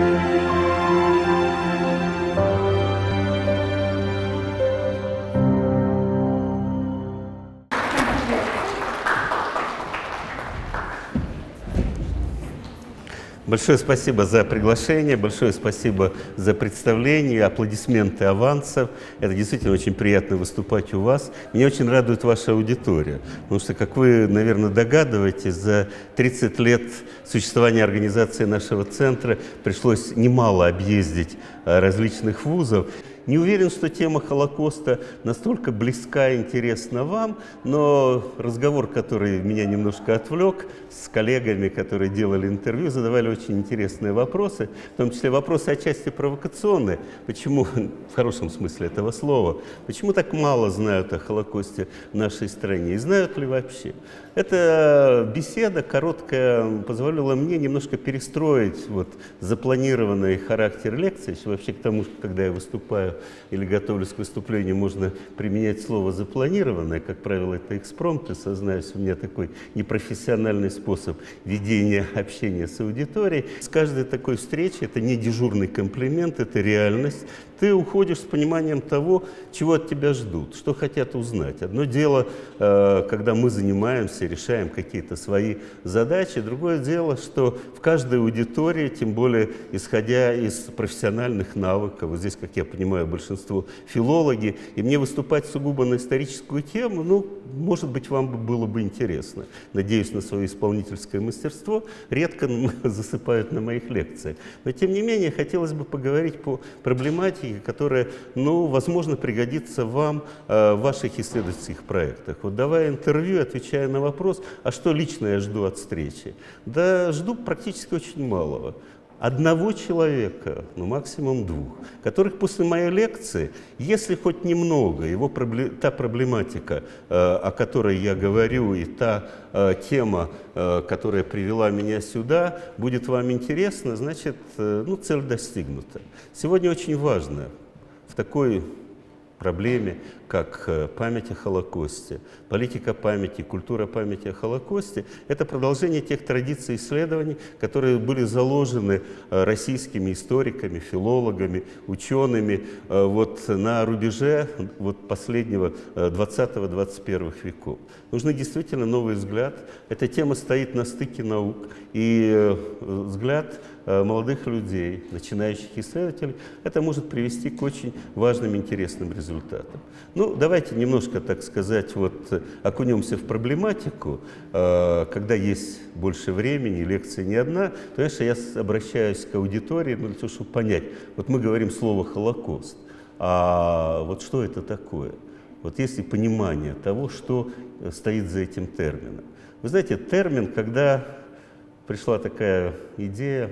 Thank you. Большое спасибо за приглашение, большое спасибо за представление, аплодисменты авансов. Это действительно очень приятно выступать у вас. Меня очень радует ваша аудитория, потому что, как вы, наверное, догадываетесь, за 30 лет существования организации нашего центра пришлось немало объездить э, различных вузов. Не уверен, что тема Холокоста настолько близка и интересна вам, но разговор, который меня немножко отвлек, с коллегами, которые делали интервью, задавали очень интересные вопросы, в том числе вопросы отчасти провокационные. Почему, в хорошем смысле этого слова, почему так мало знают о Холокосте в нашей стране и знают ли вообще? Эта беседа короткая позволила мне немножко перестроить вот запланированный характер лекции, вообще к тому, когда я выступаю или готовлюсь к выступлению, можно применять слово «запланированное». Как правило, это экспромт, и сознаюсь, у меня такой непрофессиональный способ ведения общения с аудиторией. С каждой такой встречи, это не дежурный комплимент, это реальность, ты уходишь с пониманием того, чего от тебя ждут, что хотят узнать. Одно дело, э, когда мы занимаемся, решаем какие-то свои задачи, другое дело, что в каждой аудитории, тем более исходя из профессиональных навыков, вот здесь, как я понимаю, большинство филологи, и мне выступать сугубо на историческую тему, ну, может быть, вам было бы интересно. Надеюсь на свое исполнительское мастерство. Редко засыпают на моих лекциях. Но, тем не менее, хотелось бы поговорить по проблематике, которая, ну, возможно, пригодится вам э, в ваших исследовательских проектах. Вот давая интервью, отвечая на вопрос, а что лично я жду от встречи? Да жду практически очень малого одного человека, ну максимум двух, которых после моей лекции, если хоть немного, его та проблематика, э, о которой я говорю, и та э, тема, э, которая привела меня сюда, будет вам интересна, значит, ну, цель достигнута. Сегодня очень важно в такой проблеме, как э, память о Холокосте. Политика памяти, культура памяти о Холокосте – это продолжение тех традиций исследований, которые были заложены э, российскими историками, филологами, учеными э, вот на рубеже вот последнего 20-21 веков. Нужны действительно новый взгляд. Эта тема стоит на стыке наук, и взгляд молодых людей, начинающих исследователей, это может привести к очень важным интересным результатам. Ну, давайте немножко, так сказать, вот окунемся в проблематику. Э, когда есть больше времени, лекция не одна, то, конечно, я обращаюсь к аудитории, ну, для того, чтобы понять. Вот мы говорим слово «Холокост», а вот что это такое? Вот есть ли понимание того, что стоит за этим термином. Вы знаете, термин, когда пришла такая идея,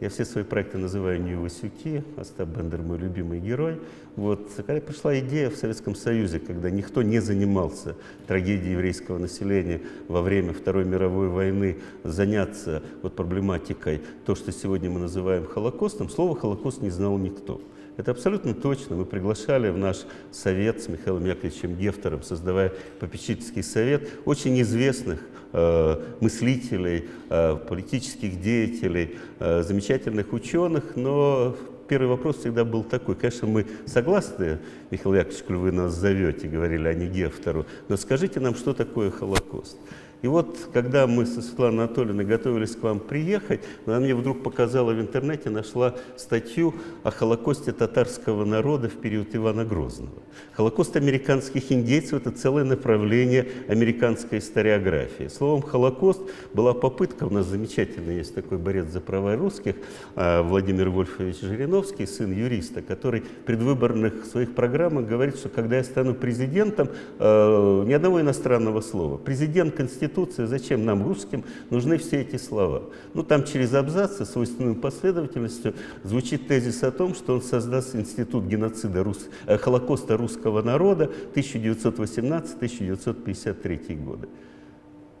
я все свои проекты называю «Нью Васюки», Остап Бендер мой любимый герой. Вот, когда пришла идея в Советском Союзе, когда никто не занимался трагедией еврейского населения во время Второй мировой войны, заняться вот проблематикой, то, что сегодня мы называем Холокостом, слово «Холокост» не знал никто. Это абсолютно точно. Мы приглашали в наш совет с Михаилом Яковлевичем Гефтером, создавая попечительский совет, очень известных э, мыслителей, э, политических деятелей, э, замечательных ученых, но первый вопрос всегда был такой. Конечно, мы согласны, Михаил Яковлевич, вы нас зовете, говорили они Гефтеру, но скажите нам, что такое Холокост? И вот, когда мы со Светланой Анатольевной готовились к вам приехать, она мне вдруг показала в интернете, нашла статью о Холокосте татарского народа в период Ивана Грозного. Холокост американских индейцев – это целое направление американской историографии. Словом, Холокост была попытка, у нас замечательный есть такой борец за права русских, а, Владимир Вольфович Жириновский, сын юриста, который в предвыборных своих программах говорит, что когда я стану президентом, а, ни одного иностранного слова. Президент Конституции Конституция, зачем нам, русским, нужны все эти слова? Ну, там через абзацы, свойственную последовательностью, звучит тезис о том, что он создаст институт геноцида рус... э, Холокоста русского народа 1918-1953 годы.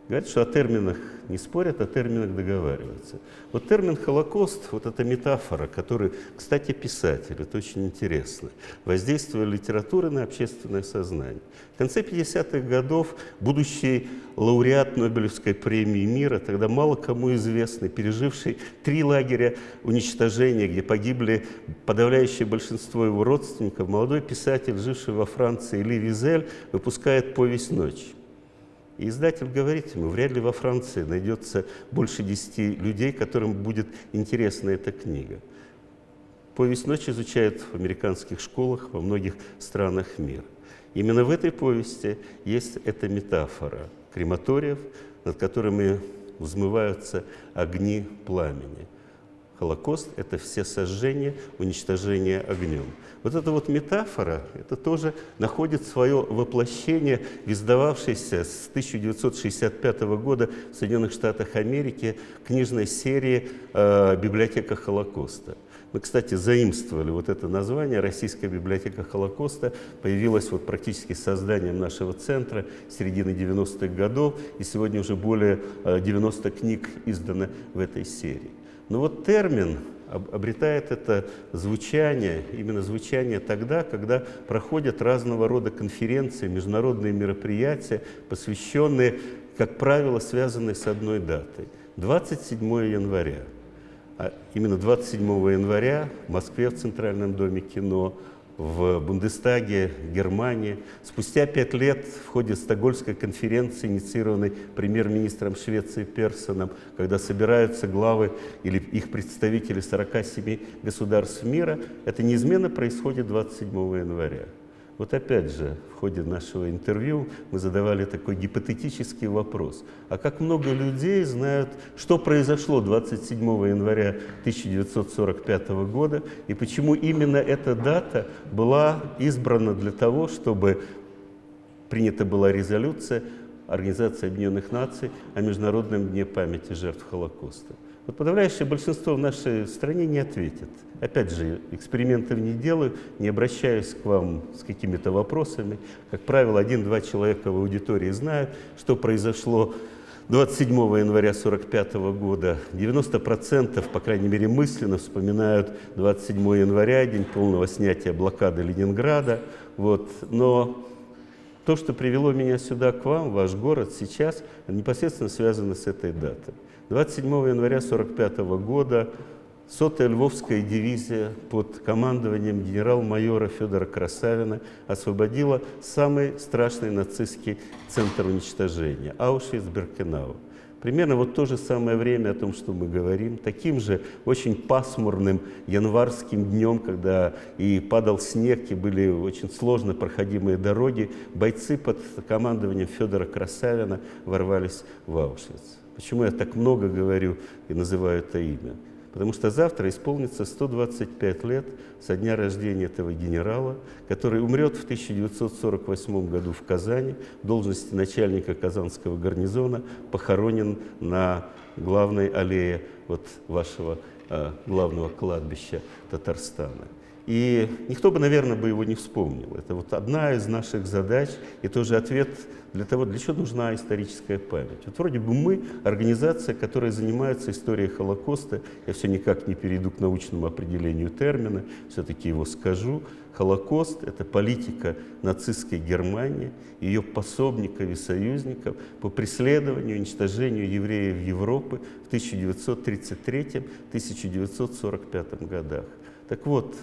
Говорят, что о терминах не спорят, о терминах договариваются. Вот термин «Холокост» — вот эта метафора, которую, кстати, писатель, это очень интересно, воздействие литературы на общественное сознание. В конце 50-х годов будущий лауреат Нобелевской премии мира, тогда мало кому известный, переживший три лагеря уничтожения, где погибли подавляющее большинство его родственников, молодой писатель, живший во Франции Ли Визель, выпускает «Повесть ночи». И издатель говорит ему, вряд ли во Франции найдется больше десяти людей, которым будет интересна эта книга. Повесть «Ночь» изучают в американских школах во многих странах мира. Именно в этой повести есть эта метафора крематориев, над которыми взмываются огни пламени. Холокост — это все сожжения, уничтожение огнем. Вот эта вот метафора, это тоже находит свое воплощение в издававшейся с 1965 года в Соединенных Штатах Америки книжной серии э, «Библиотека Холокоста». Мы, кстати, заимствовали вот это название «Российская библиотека Холокоста». Появилась вот практически созданием нашего центра середины 90-х годов, и сегодня уже более 90 э, книг издано в этой серии. Но вот термин обретает это звучание, именно звучание тогда, когда проходят разного рода конференции, международные мероприятия, посвященные, как правило, связанные с одной датой. 27 января. А именно 27 января в Москве в Центральном доме кино в Бундестаге Германии. Спустя пять лет в ходе Стокгольмской конференции, инициированной премьер-министром Швеции Персоном, когда собираются главы или их представители 47 государств мира, это неизменно происходит 27 января. Вот опять же, в ходе нашего интервью мы задавали такой гипотетический вопрос. А как много людей знают, что произошло 27 января 1945 года, и почему именно эта дата была избрана для того, чтобы принята была резолюция Организации Объединенных Наций о Международном дне памяти жертв Холокоста? Вот подавляющее большинство в нашей стране не ответит. Опять же, экспериментов не делаю, не обращаюсь к вам с какими-то вопросами. Как правило, один-два человека в аудитории знают, что произошло 27 января 1945 года. 90%, по крайней мере мысленно, вспоминают 27 января, день полного января блокады Ленинграда. Вот. Но то, что привело меня сюда к вам, ваш город сейчас, непосредственно связано с этой датой. 27 января 1945 года сотая Львовская дивизия под командованием генерал-майора Федора Красавина освободила самый страшный нацистский центр уничтожения – Аушвиц-Беркенау. Примерно вот то же самое время о том, что мы говорим, таким же очень пасмурным январским днем, когда и падал снег, и были очень сложно проходимые дороги, бойцы под командованием Федора Красавина ворвались в Аушвиц. Почему я так много говорю и называю это имя? Потому что завтра исполнится 125 лет со дня рождения этого генерала, который умрет в 1948 году в Казани, в должности начальника Казанского гарнизона, похоронен на главной аллее вот вашего э, главного кладбища Татарстана. И никто бы, наверное, бы его не вспомнил. Это вот одна из наших задач и тоже ответ для того, для чего нужна историческая память. Вот вроде бы мы организация, которая занимается историей Холокоста. Я все никак не перейду к научному определению термина, все-таки его скажу. Холокост — это политика нацистской Германии, ее пособников и союзников по преследованию и уничтожению евреев Европы в 1933-1945 годах. Так вот,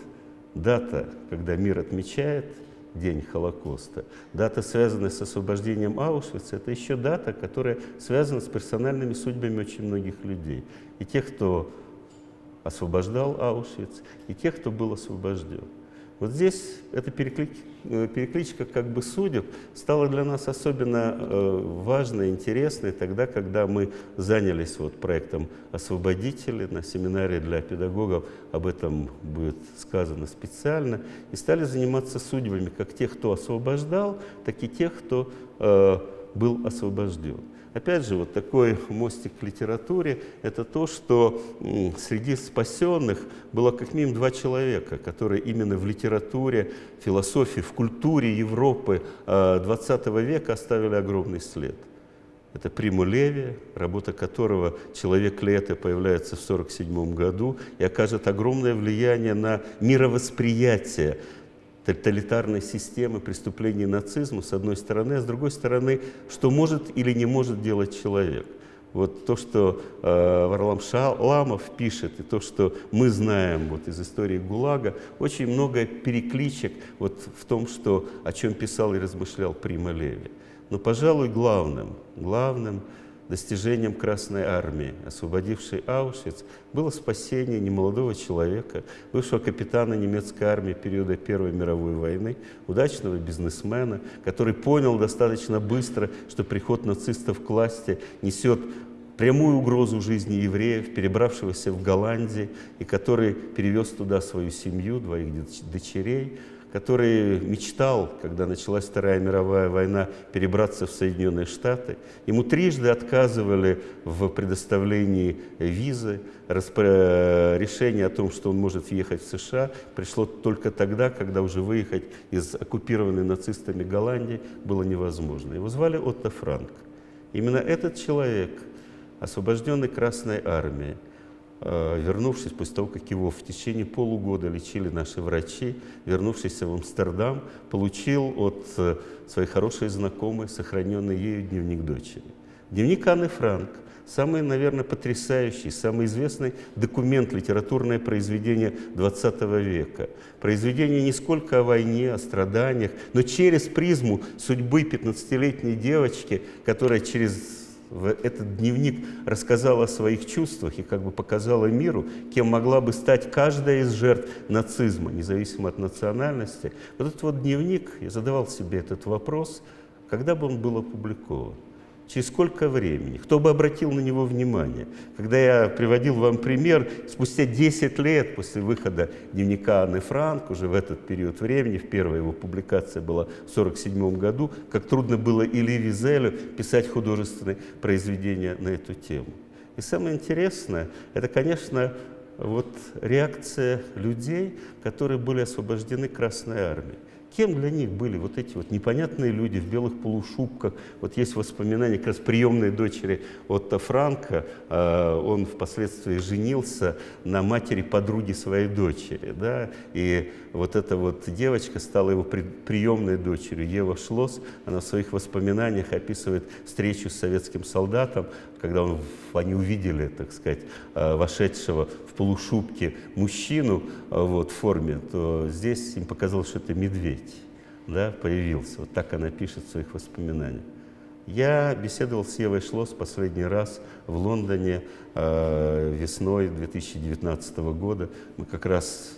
дата, когда мир отмечает День Холокоста, дата, связанная с освобождением Аушвица, это еще дата, которая связана с персональными судьбами очень многих людей. И тех, кто освобождал Аушвиц, и тех, кто был освобожден. Вот здесь эта перекличка, э, перекличка как бы судеб стала для нас особенно э, важной, интересной тогда, когда мы занялись вот проектом «Освободители» на семинаре для педагогов, об этом будет сказано специально, и стали заниматься судьбами как тех, кто освобождал, так и тех, кто э, был освобожден. Опять же, вот такой мостик к литературе – это то, что среди спасенных было как минимум два человека, которые именно в литературе, философии, в культуре Европы XX э, века оставили огромный след. Это Приму Леви, работа которого «Человек лета» появляется в 1947 году и окажет огромное влияние на мировосприятие тоталитарной системы преступлений нацизма, с одной стороны, а с другой стороны, что может или не может делать человек. Вот то, что э, Варлам Шаламов пишет, и то, что мы знаем вот, из истории ГУЛАГа, очень много перекличек вот, в том, что, о чем писал и размышлял Прима Леви. Но, пожалуй, главным, главным достижением Красной Армии, освободившей Аушвиц, было спасение немолодого человека, бывшего капитана немецкой армии периода Первой мировой войны, удачного бизнесмена, который понял достаточно быстро, что приход нацистов к власти несет прямую угрозу жизни евреев, перебравшегося в Голландию, и который перевез туда свою семью, двоих дочерей, который мечтал, когда началась Вторая мировая война, перебраться в Соединенные Штаты. Ему трижды отказывали в предоставлении визы. Решение о том, что он может въехать в США, пришло только тогда, когда уже выехать из оккупированной нацистами Голландии было невозможно. Его звали Отто Франк. Именно этот человек, освобожденный Красной Армией, Э, вернувшись после того, как его в течение полугода лечили наши врачи, вернувшись в Амстердам, получил от э, своей хорошей знакомой сохраненный ею дневник дочери. Дневник Анны Франк – самый, наверное, потрясающий, самый известный документ, литературное произведение XX века. Произведение не сколько о войне, о страданиях, но через призму судьбы 15-летней девочки, которая через этот дневник рассказала о своих чувствах и как бы показала миру, кем могла бы стать каждая из жертв нацизма, независимо от национальности. Вот этот вот дневник, я задавал себе этот вопрос, когда бы он был опубликован. Через сколько времени? Кто бы обратил на него внимание? Когда я приводил вам пример, спустя 10 лет после выхода дневника Анны Франк, уже в этот период времени, в первая его публикация была в 1947 году, как трудно было Ильи Визелю писать художественные произведения на эту тему. И самое интересное, это, конечно, вот реакция людей, которые были освобождены Красной Армией. Кем для них были вот эти вот непонятные люди в белых полушубках? Вот есть воспоминания как раз приемной дочери Отто Франка. А, он впоследствии женился на матери подруги своей дочери. Да? И вот эта вот девочка стала его приемной дочерью. Ева Шлос, она в своих воспоминаниях описывает встречу с советским солдатом, когда он, они увидели, так сказать, а, вошедшего полушубке мужчину а, вот, в форме, то здесь им показалось, что это медведь да, появился. Вот так она пишет в своих воспоминаниях. Я беседовал с Евой Шлос последний раз в Лондоне э, весной 2019 года. Мы как раз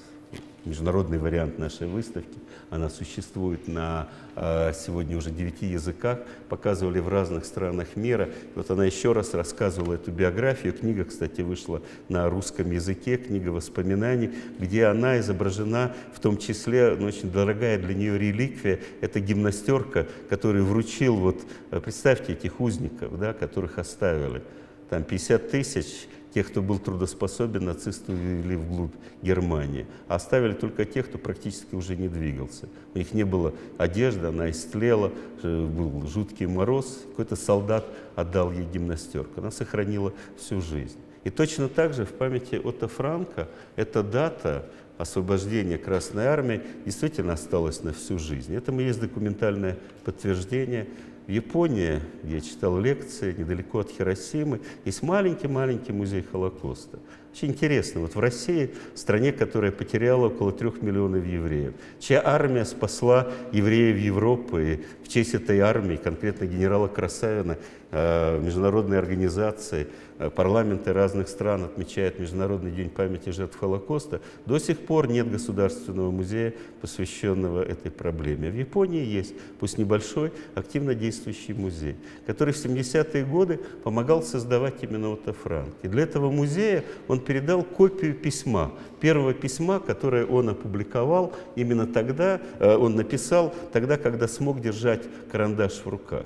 международный вариант нашей выставки. Она существует на э, сегодня уже девяти языках, показывали в разных странах мира. Вот она еще раз рассказывала эту биографию. Книга, кстати, вышла на русском языке, книга воспоминаний, где она изображена, в том числе, ну, очень дорогая для нее реликвия, это гимнастерка, которую вручил, вот, э, представьте, этих узников, да, которых оставили. Там 50 тысяч Тех, кто был трудоспособен, нацисты увели вглубь Германии. Оставили только тех, кто практически уже не двигался. У них не было одежды, она истлела, э, был жуткий мороз. Какой-то солдат отдал ей гимнастерку. Она сохранила всю жизнь. И точно так же в памяти Отто Франка эта дата освобождения Красной Армии действительно осталась на всю жизнь. Этому есть документальное подтверждение. В Японии, где я читал лекции, недалеко от Хиросимы, есть маленький-маленький музей Холокоста. Очень интересно, вот в России, стране, которая потеряла около трех миллионов евреев, чья армия спасла евреев Европы, и в честь этой армии, конкретно генерала Красавина, международные организации, э, парламенты разных стран отмечают Международный день памяти жертв Холокоста, до сих пор нет государственного музея, посвященного этой проблеме. В Японии есть, пусть небольшой, активно действующий музей, который в 70-е годы помогал создавать именно Отто Франк. И для этого музея он передал копию письма, первого письма, которое он опубликовал именно тогда, э, он написал тогда, когда смог держать карандаш в руках.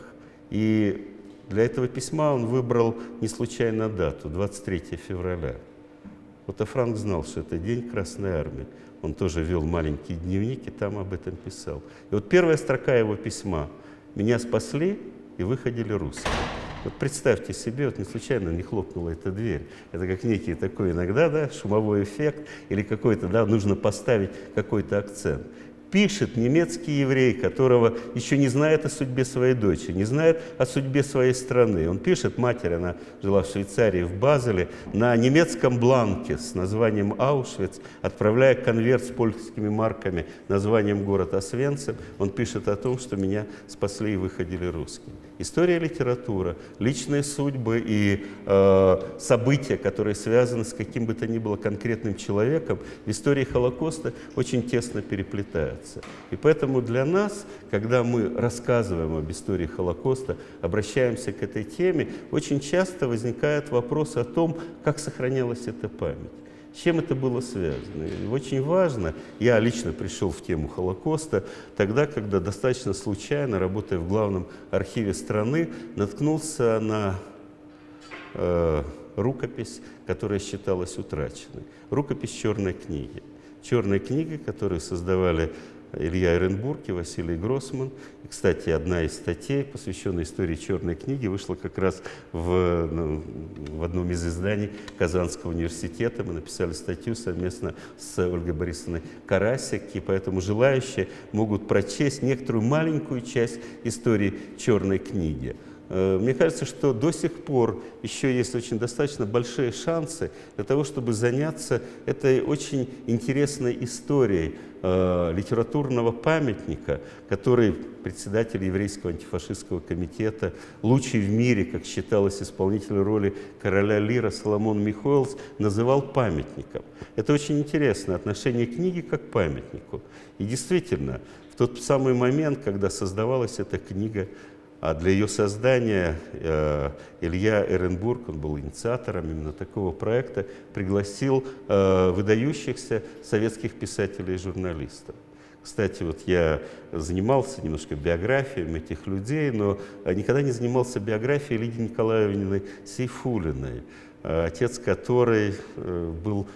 И для этого письма он выбрал не случайно дату, 23 февраля. Вот Франк знал, что это день Красной Армии. Он тоже вел маленький дневник и там об этом писал. И вот первая строка его письма «Меня спасли и выходили русские». Вот представьте себе, вот не случайно не хлопнула эта дверь. Это как некий такой иногда, да, шумовой эффект или какой-то, да, нужно поставить какой-то акцент пишет немецкий еврей, которого еще не знает о судьбе своей дочери, не знает о судьбе своей страны. Он пишет, матери, она жила в Швейцарии, в Базеле, на немецком бланке с названием Аушвиц, отправляя конверт с польскими марками, названием город Освенцим, он пишет о том, что меня спасли и выходили русские. История литература, личные судьбы и э, события, которые связаны с каким бы то ни было конкретным человеком, в истории Холокоста очень тесно переплетаются. И поэтому для нас, когда мы рассказываем об истории Холокоста, обращаемся к этой теме, очень часто возникает вопрос о том, как сохранялась эта память. С чем это было связано? И очень важно, я лично пришел в тему Холокоста тогда, когда достаточно случайно, работая в главном архиве страны, наткнулся на э, рукопись, которая считалась утраченной. Рукопись черной книги. Черной книги, которую создавали Илья Эренбург и Василий Гроссман. Кстати, одна из статей, посвященная истории черной книги, вышла как раз в, ну, в одном из изданий Казанского университета. Мы написали статью совместно с Ольгой Борисовной Карасик, и поэтому желающие могут прочесть некоторую маленькую часть истории черной книги. Э, мне кажется, что до сих пор еще есть очень достаточно большие шансы для того, чтобы заняться этой очень интересной историей э, литературного памятника, который председатель еврейского антифашистского комитета, лучший в мире, как считалось, исполнитель роли короля Лира Соломон Михоэлс, называл памятником. Это очень интересно, отношение книги как к памятнику. И действительно, в тот самый момент, когда создавалась эта книга, а для ее создания э, Илья Эренбург, он был инициатором именно такого проекта, пригласил э, выдающихся советских писателей и журналистов. Кстати, вот я занимался немножко биографиями этих людей, но никогда не занимался биографией Лидии Николаевны Сейфулиной, э, отец которой э, был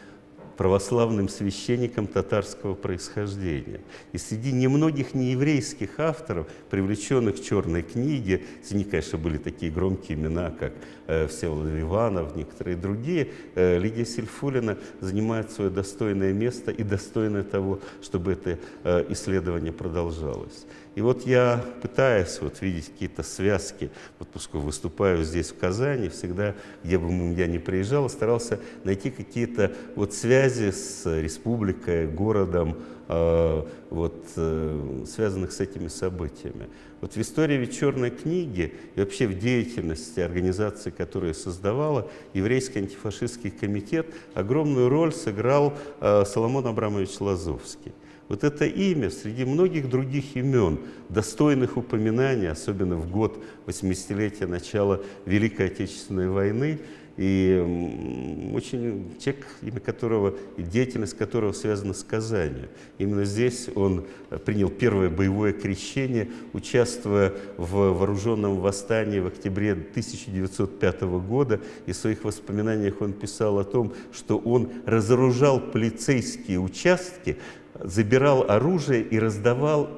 православным священником татарского происхождения. И среди немногих нееврейских авторов, привлеченных к черной книге, среди них, конечно, были такие громкие имена, как э, Всеволод Иванов, некоторые другие, э, Лидия Сильфулина занимает свое достойное место и достойное того, чтобы это э, исследование продолжалось. И вот я пытаюсь вот видеть какие-то связки, вот поскольку выступаю здесь в Казани, всегда, где бы я ни приезжал, старался найти какие-то вот связи с республикой, городом, э, вот, э, связанных с этими событиями. Вот в истории ведь черной книги и вообще в деятельности организации, которую создавала, еврейский антифашистский комитет огромную роль сыграл э, Соломон Абрамович Лазовский. Вот это имя среди многих других имен, достойных упоминания, особенно в год 80-летия начала Великой Отечественной войны, и очень человек, имя которого и деятельность которого связана с Казанью. Именно здесь он принял первое боевое крещение, участвуя в вооруженном восстании в октябре 1905 года. И в своих воспоминаниях он писал о том, что он разоружал полицейские участки, забирал оружие и раздавал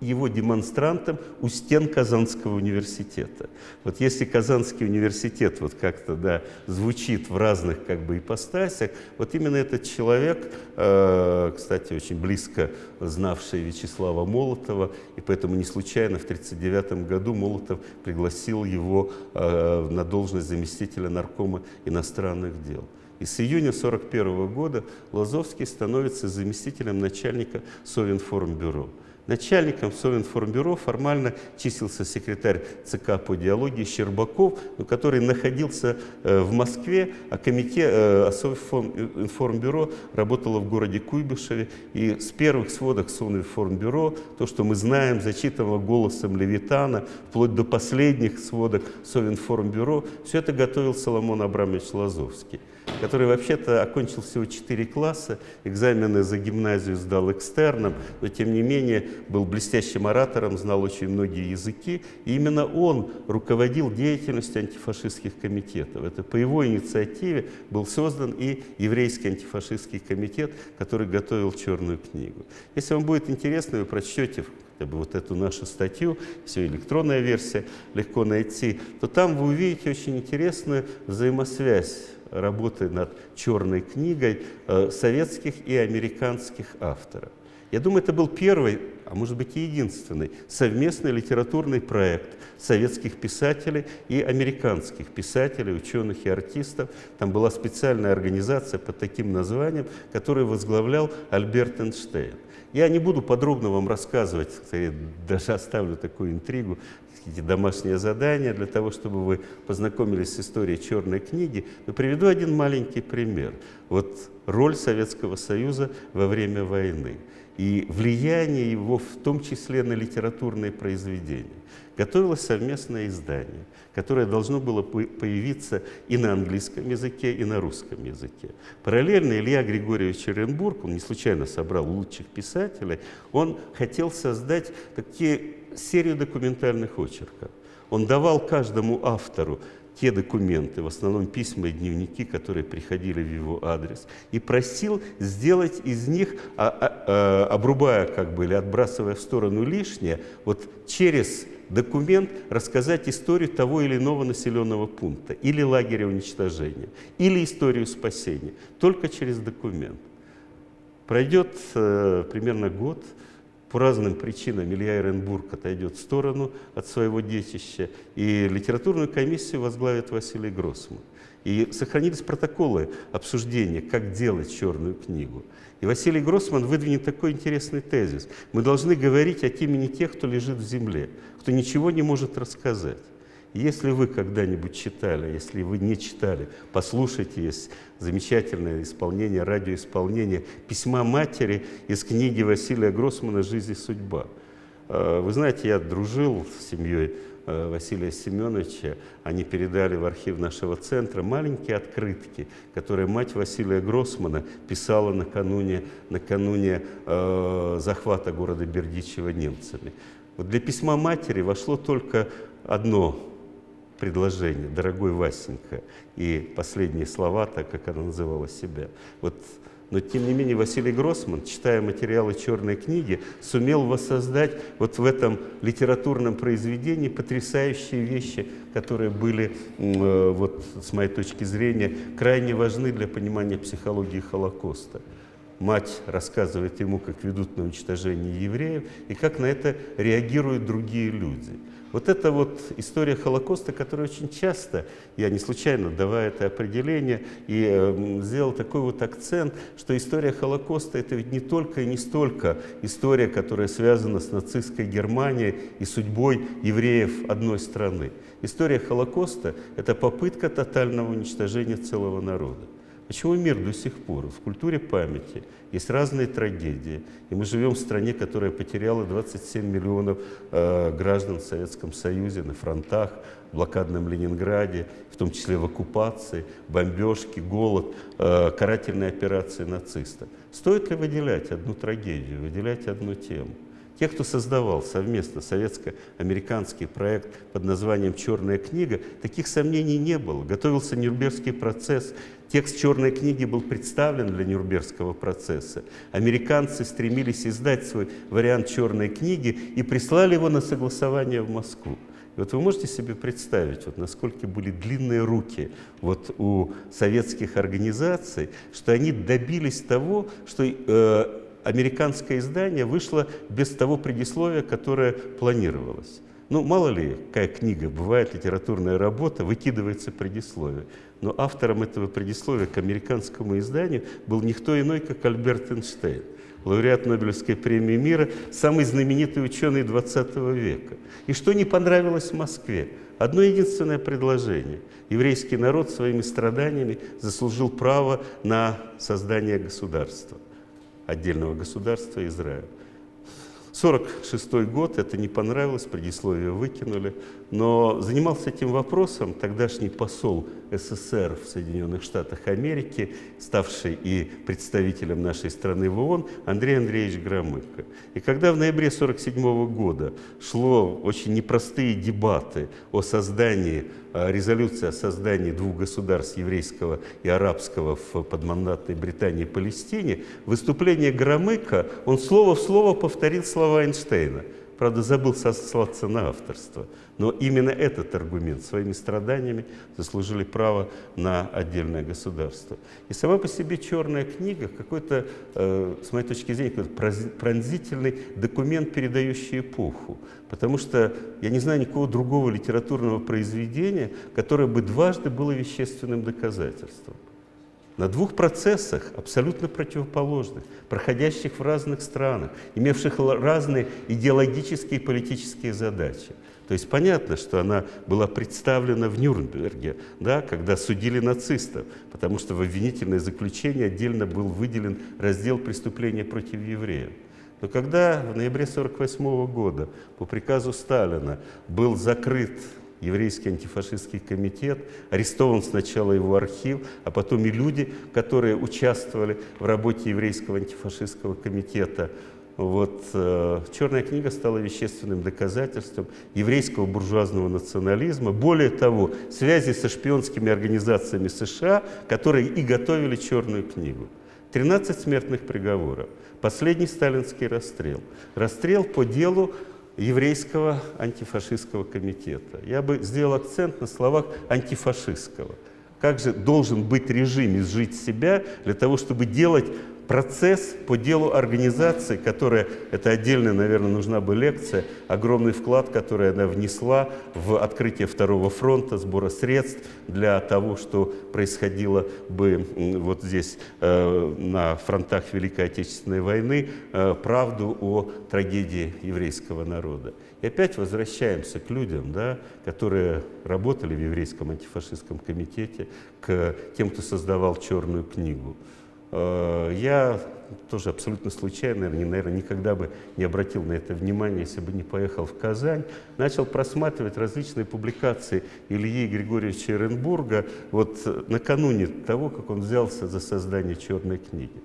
его демонстрантам у стен Казанского университета. Вот если Казанский университет вот как-то да, звучит в разных как бы ипостасях, вот именно этот человек, э, кстати, очень близко знавший Вячеслава Молотова, и поэтому не случайно в 1939 году Молотов пригласил его э, на должность заместителя наркома иностранных дел. И с июня 1941 года Лазовский становится заместителем начальника Совинформбюро. Начальником Совинформбюро формально числился секретарь ЦК по идеологии Щербаков, который находился э, в Москве, а комитет э, Совинформбюро работало в городе Куйбышеве. И с первых сводок Совинформбюро, то, что мы знаем, зачитанного голосом Левитана, вплоть до последних сводок Совинформбюро, все это готовил Соломон Абрамович Лазовский который вообще-то окончил всего 4 класса, экзамены за гимназию сдал экстерном, но тем не менее был блестящим оратором, знал очень многие языки. И именно он руководил деятельностью антифашистских комитетов. Это по его инициативе был создан и еврейский антифашистский комитет, который готовил черную книгу. Если вам будет интересно, вы прочтете хотя бы вот эту нашу статью, все электронная версия легко найти, то там вы увидите очень интересную взаимосвязь работы над черной книгой э, советских и американских авторов. Я думаю, это был первый, а может быть и единственный, совместный литературный проект советских писателей и американских писателей, ученых и артистов. Там была специальная организация под таким названием, которую возглавлял Альберт Эйнштейн. Я не буду подробно вам рассказывать, даже оставлю такую интригу, эти домашние задания для того, чтобы вы познакомились с историей черной книги, но приведу один маленький пример. Вот роль Советского Союза во время войны и влияние его в том числе на литературные произведения. Готовилось совместное издание, которое должно было появиться и на английском языке, и на русском языке. Параллельно Илья Григорьевич Оренбург, он не случайно собрал лучших писателей, он хотел создать такие серию документальных очерков. Он давал каждому автору те документы, в основном письма и дневники, которые приходили в его адрес, и просил сделать из них, а, а, а, обрубая как бы или отбрасывая в сторону лишнее, вот через документ рассказать историю того или иного населенного пункта, или лагеря уничтожения, или историю спасения, только через документ. Пройдет э, примерно год, по разным причинам Илья Эренбург отойдет в сторону от своего детища, и литературную комиссию возглавит Василий Гроссман. И сохранились протоколы обсуждения, как делать черную книгу. И Василий Гроссман выдвинет такой интересный тезис. Мы должны говорить от имени тех, кто лежит в земле, кто ничего не может рассказать. Если вы когда-нибудь читали, если вы не читали, послушайте, есть замечательное исполнение, радиоисполнение письма матери из книги Василия Гроссмана «Жизнь и судьба». А, вы знаете, я дружил с семьей а, Василия Семеновича. Они передали в архив нашего центра маленькие открытки, которые мать Василия Гроссмана писала накануне, накануне э, захвата города Бердичева немцами. Вот для письма матери вошло только одно предложение «Дорогой Васенька» и последние слова, так как она называла себя. Вот, но тем не менее Василий Гроссман, читая материалы «Черной книги», сумел воссоздать вот в этом литературном произведении потрясающие вещи, которые были, э, вот, с моей точки зрения, крайне важны для понимания психологии Холокоста. Мать рассказывает ему, как ведут на уничтожение евреев, и как на это реагируют другие люди – вот это вот история Холокоста, которая очень часто, я не случайно давая это определение, и э, сделал такой вот акцент, что история Холокоста это ведь не только и не столько история, которая связана с нацистской Германией и судьбой евреев одной страны. История Холокоста это попытка тотального уничтожения целого народа. Почему мир до сих пор в культуре памяти есть разные трагедии, и мы живем в стране, которая потеряла 27 миллионов э, граждан в Советском Союзе на фронтах, в блокадном Ленинграде, в том числе в оккупации, бомбежки, голод, э, карательные операции нацистов. Стоит ли выделять одну трагедию, выделять одну тему? Те, кто создавал совместно советско-американский проект под названием «Черная книга», таких сомнений не было. Готовился Нюрнбергский процесс, текст «Черной книги» был представлен для Нюрнбергского процесса. Американцы стремились издать свой вариант «Черной книги» и прислали его на согласование в Москву. И вот вы можете себе представить, вот насколько были длинные руки вот у советских организаций, что они добились того, что э, американское издание вышло без того предисловия, которое планировалось. Ну, мало ли, какая книга, бывает литературная работа, выкидывается предисловие. Но автором этого предисловия к американскому изданию был никто иной, как Альберт Эйнштейн, лауреат Нобелевской премии мира, самый знаменитый ученый 20 века. И что не понравилось в Москве? Одно единственное предложение. Еврейский народ своими страданиями заслужил право на создание государства отдельного государства Израиль. 1946 год, это не понравилось, предисловие выкинули, но занимался этим вопросом тогдашний посол СССР в Соединенных Штатах Америки, ставший и представителем нашей страны в ООН, Андрей Андреевич Громыко. И когда в ноябре 1947 года шло очень непростые дебаты о создании резолюции о создании двух государств, еврейского и арабского, в подмандатной Британии и Палестине, выступление Громыка, он слово в слово повторил слова Эйнштейна. Правда, забыл сослаться на авторство. Но именно этот аргумент своими страданиями заслужили право на отдельное государство. И сама по себе черная книга какой-то, э, с моей точки зрения, какой-то пронзительный документ, передающий эпоху. Потому что я не знаю никакого другого литературного произведения, которое бы дважды было вещественным доказательством на двух процессах, абсолютно противоположных, проходящих в разных странах, имевших разные идеологические и политические задачи. То есть понятно, что она была представлена в Нюрнберге, да, когда судили нацистов, потому что в обвинительное заключение отдельно был выделен раздел преступления против евреев. Но когда в ноябре 1948 года по приказу Сталина был закрыт еврейский антифашистский комитет, арестован сначала его архив, а потом и люди, которые участвовали в работе еврейского антифашистского комитета. Вот, э, Черная книга стала вещественным доказательством еврейского буржуазного национализма. Более того, связи со шпионскими организациями США, которые и готовили Черную книгу. 13 смертных приговоров. Последний сталинский расстрел. Расстрел по делу еврейского антифашистского комитета. Я бы сделал акцент на словах антифашистского. Как же должен быть режим изжить себя для того, чтобы делать процесс по делу организации, которая, это отдельная, наверное, нужна бы лекция, огромный вклад, который она внесла в открытие Второго фронта, сбора средств для того, что происходило бы вот здесь э, на фронтах Великой Отечественной войны, э, правду о трагедии еврейского народа. И опять возвращаемся к людям, да, которые работали в еврейском антифашистском комитете, к тем, кто создавал черную книгу. Э, я тоже абсолютно случайно, наверное, никогда бы не обратил на это внимание, если бы не поехал в Казань, начал просматривать различные публикации Ильи Григорьевича Эренбурга вот накануне того, как он взялся за создание «Черной книги».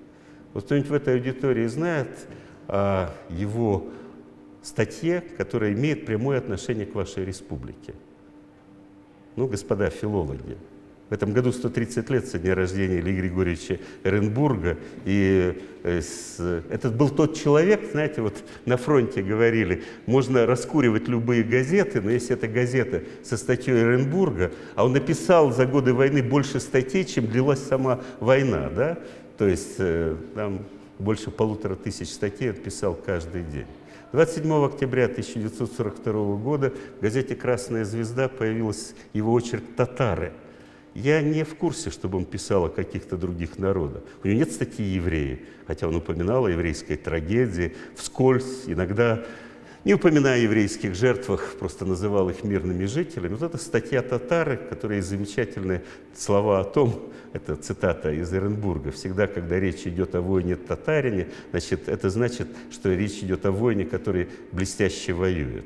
Вот кто-нибудь в этой аудитории знает о его статье, которая имеет прямое отношение к вашей республике? Ну, господа филологи, в этом году 130 лет со дня рождения Ильи Григорьевича Эренбурга. И э, этот был тот человек, знаете, вот на фронте говорили, можно раскуривать любые газеты, но если это газета со статьей Эренбурга, а он написал за годы войны больше статей, чем длилась сама война, да? То есть э, там больше полутора тысяч статей он писал каждый день. 27 октября 1942 года в газете «Красная звезда» появилась его очерк «Татары», я не в курсе, чтобы он писал о каких-то других народах. У него нет статьи евреи, хотя он упоминал о еврейской трагедии, вскользь, иногда не упоминая о еврейских жертвах, просто называл их мирными жителями. Вот эта статья «Татары», которая есть замечательные слова о том, это цитата из Эренбурга, всегда, когда речь идет о войне татарине, значит, это значит, что речь идет о войне, который блестяще воюет.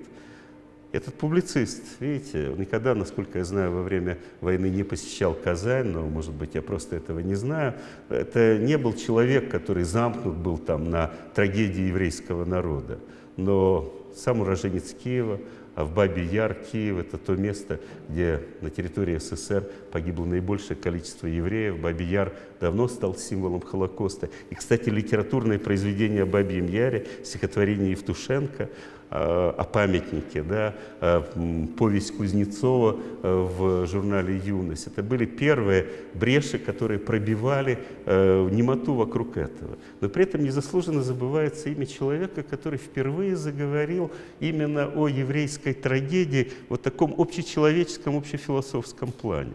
Этот публицист, видите, он никогда, насколько я знаю, во время войны не посещал Казань, но, может быть, я просто этого не знаю. Это не был человек, который замкнут был там на трагедии еврейского народа. Но сам уроженец Киева, а в Бабе-Яр, Киев – это то место, где на территории СССР погибло наибольшее количество евреев. Бабе-Яр давно стал символом Холокоста. И, кстати, литературное произведение о Бабьем Яре, стихотворение Евтушенко – о памятнике, да, э, повесть Кузнецова э, в журнале «Юность». Это были первые бреши, которые пробивали немоту вокруг этого. Но при этом незаслуженно забывается имя человека, который впервые заговорил именно о еврейской трагедии вот таком общечеловеческом, общефилософском плане.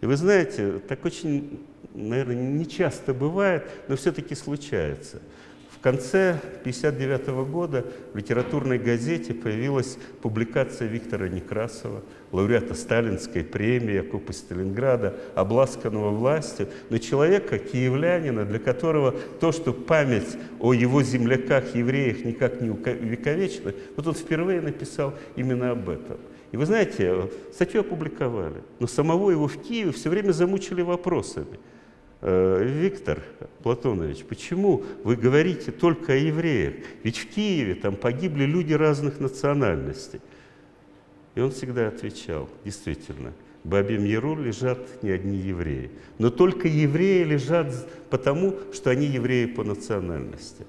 И вы знаете, так очень, наверное, не часто бывает, но все-таки случается – в конце 1959 года в литературной газете появилась публикация Виктора Некрасова, лауреата Сталинской премии, окупа Сталинграда, обласканного властью, но человека, киевлянина, для которого то, что память о его земляках, евреях никак не увековечена, вот он впервые написал именно об этом. И вы знаете, статью опубликовали, но самого его в Киеве все время замучили вопросами. Э, Виктор Платонович, почему вы говорите только о евреях? Ведь в Киеве там погибли люди разных национальностей. И он всегда отвечал, действительно, в Бабьем Яру лежат не одни евреи, но только евреи лежат потому, что они евреи по национальности.